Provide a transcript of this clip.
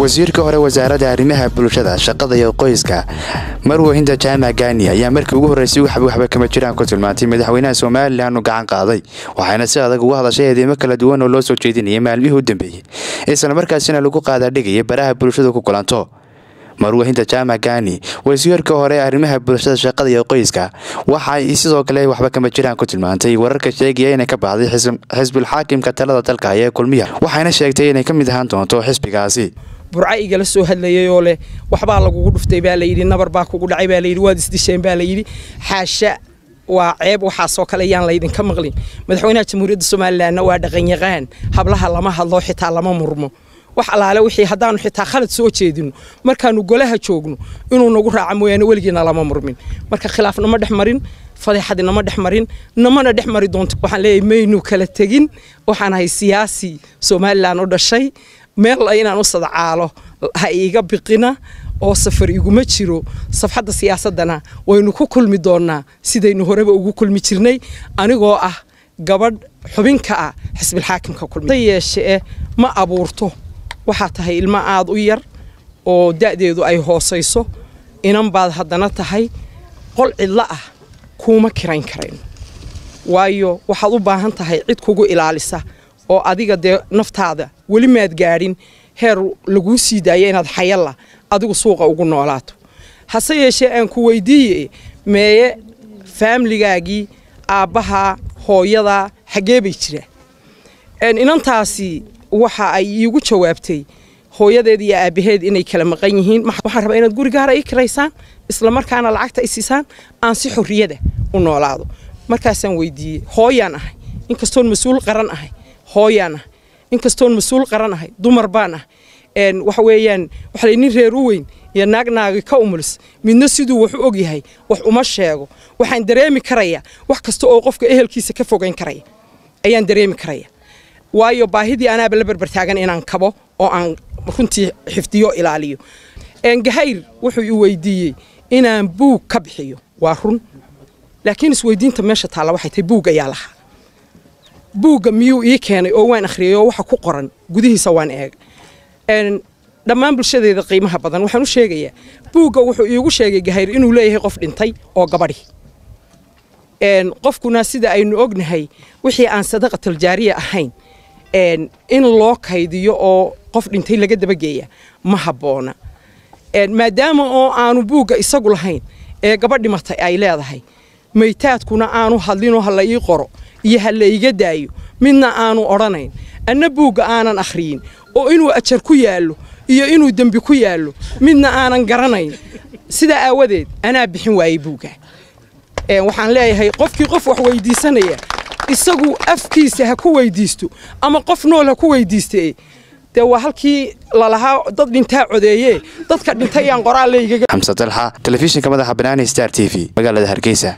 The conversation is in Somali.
wasiirka hore wasaaradda arrimaha bulshada shaqada iyo qoyska marwahinda jaamac gaani ayaa markii ugu horreysay waxba kama jiraan ku tilmaantay madaxweynaha somalilan u gacan qaaday waxayna si adag uga hadashay eedeymo kala duwan oo loo soo jeedinayay maalmihii u dambeeyey islamarkaasina lagu qaadaadhigaya baraha bulshada ku kulanto. Marwahinta jaamac gaani wasiirka hore ee arrimaha bulshada shaqada iyo qoyska waxay sidoo kale waxba kama jiraan ku tilmaantay wararka sheegaya inay ka baxday xisbilxaakimka talada dalka ee kulmiya waxayna sheegtay inay ka mid ahaan doonto xisbigaasi burca igala soo hadlayay oo leh waxbaa lagugu dhuftay baa layidhi nabar baa kugu dhacay baa layidhi waad isdisheen baa layidhi xaasha waa ceeb waxaasoo kale yaan laydinka maqlin. Madaxweynaha jamhuuriyadda somalilanna waa dhaqanyaqaan hablaha lama hadlo xitaa lama murmo. Wax allaale wixii haddaanu xitaa khalad soo jeedino markaanu golaha joogno inuu nagu raaca mooyaane weligiina lama murmin. Marka khilaaf nama dhex marin fadeexadi nama dhex marin namana dhex mari doonto. Waxaan leeyahay maynu kala tegin waxaan ahay siyaasi somalilan u dhashay meel inaan u sadcaalo ha iiga biqina oo safar iguma jiro. Safxadda siyaasaddana waynu ku kulmi doonnaa sidaynu horeba ugu kulmi jirnay anigoo ah gabadh xubinka ah xisbilxaakimka kulmi. Yeeshee ma abuurto waxaa tahay ilmo aada u yar oo da'deedu ay hoosayso inan baad haddana tahay qol cidlo ah kuuma kirayn karayn. Waayo waxaad u baahan tahay cid kugu ilaalisa oo adiga dee naftaada weli maad gaadhin heer laguu sii daaya inaad xayalla adigu suuqa ugu noolaato. Hase yeeshee aan ku weydiiye meeye faamligaagii aabbahaa hooyadaa xaggee bay jiraan inantaasi waxa ay iigu jawaabtay hooyadeed iyo aabbaheed inay kala maqan yihiin. Waxaan rabaa inaad guri gaara ii kiraysaan isla lacagta i siisaan aan si xorriyada u noolaado. Markaasaan weydiiyey hooyaan ahay. Inkastoon mas'uul qaran ahay hooyaan ahay inkastoon mas'uul qaran ahay dumar baan ah waxa weeyaan waxa nin reer u weyn iyo naag naagi ka umulis midna siduu wax u og yahay wax uma sheego. Waxaan dareemi karaya wax kasta oo qofka ehelkiisa ka fogayn karaya ayaan dareemi karaya. Waayo baahidii anaaba la berbertaagan inaan kabo oo aan runtii xifdiyo ilaaliyo. Gahayr wuxuu i weydiiyey inaan buug ka bixiyo. Waa run. Laakiin isweydiinta meesha taalla waxay tahay buug ayaa lahaa buugga miyuu ii keenay oo waan akhriyay oo waxa ku qoran? Gudihiisa waan eeg. Dhammaan bulshadeeda qiimaha badan. Waxaan u sheegayaa buugga wuxuu iigu sheegay gahayr inuu leeyahay qof dhintay oo gabadhi. Qofkuna sida aynu ognahay wixii aan sadaqatal jaariya ahayn in loo kaydiyo oo qof dhintay laga dabageeya ma habboona. Maadaama oo aanu buugga isagu lahayn ee gabadh dhimatay ay leedahay maytaadkuna aanu hadlinoo ha la ii qoro iyo ha la iga daayo. Midna aanu odhanayn anna buugga aanan akhriyin. Oo inuu ajar ku yaallo iyo inuu dembi ku yaallo midna aanan garanayn. Sidaa aawadeed anaa bixin waayey buugga. Waxaan leeyahay qofkii qof wax weydiisanaya isagu afkiisa ha ku weydiisto ama qof nool ha ku weydiiste dee waa halkii lalahaa dad dhintaa codeeye dadka dhintay yaan qoraal leeyigaga xamse dalxa telefishinka madaxa banaani star t v magaalada hargeysa